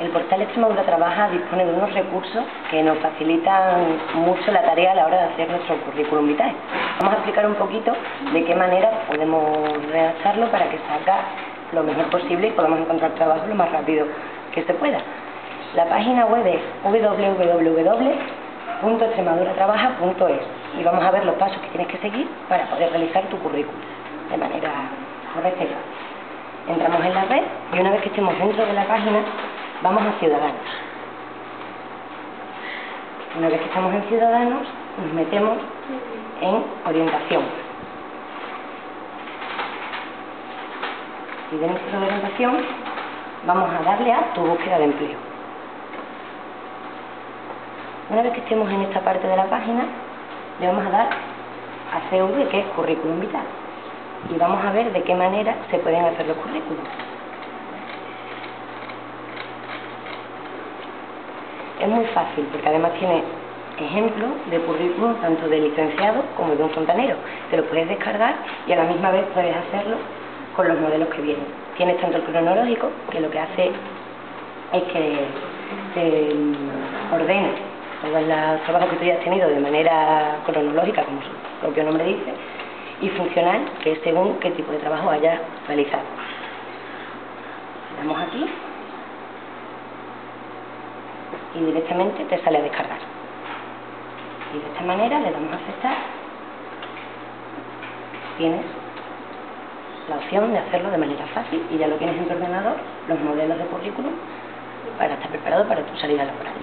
El portal Extremadura Trabaja dispone de unos recursos que nos facilitan mucho la tarea a la hora de hacer nuestro currículum vitae. Vamos a explicar un poquito de qué manera podemos redactarlo para que salga lo mejor posible y podamos encontrar trabajo lo más rápido que se pueda. La página web es www.extremaduratrabaja.es y vamos a ver los pasos que tienes que seguir para poder realizar tu currículum de manera correcta. Entramos en la red y una vez que estemos dentro de la página Vamos a Ciudadanos. Una vez que estamos en Ciudadanos, nos metemos en Orientación. Y dentro de Orientación vamos a darle a Tu búsqueda de empleo. Una vez que estemos en esta parte de la página, le vamos a dar a CV, que es Currículum Vital. Y vamos a ver de qué manera se pueden hacer los currículums. Es muy fácil porque además tiene ejemplos de currículum tanto de licenciado como de un fontanero. Te lo puedes descargar y a la misma vez puedes hacerlo con los modelos que vienen. Tienes tanto el cronológico, que lo que hace es que te ordene todos los trabajos que tú hayas tenido de manera cronológica, como su propio nombre dice, y funcional, que es según qué tipo de trabajo hayas realizado. Damos aquí y directamente te sale a descargar. Y de esta manera le damos a aceptar. Tienes la opción de hacerlo de manera fácil y ya lo tienes en tu ordenador, los modelos de currículum, para estar preparado para tu salida laboral.